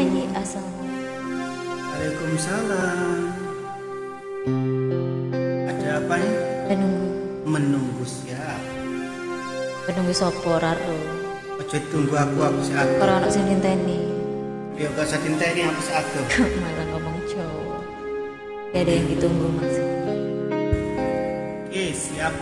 Hai, Assalamualaikum Waalaikumsalam. Ada apa ini? Menunggu. Menunggu siap. Menunggu sopo raro. Ojo tunggu aku aku siap. Kalau anak cinta ini. Ya gak usah ini aku siap aku. Malah ngomong cowok. Ada yang ditunggu mas. Oke siap.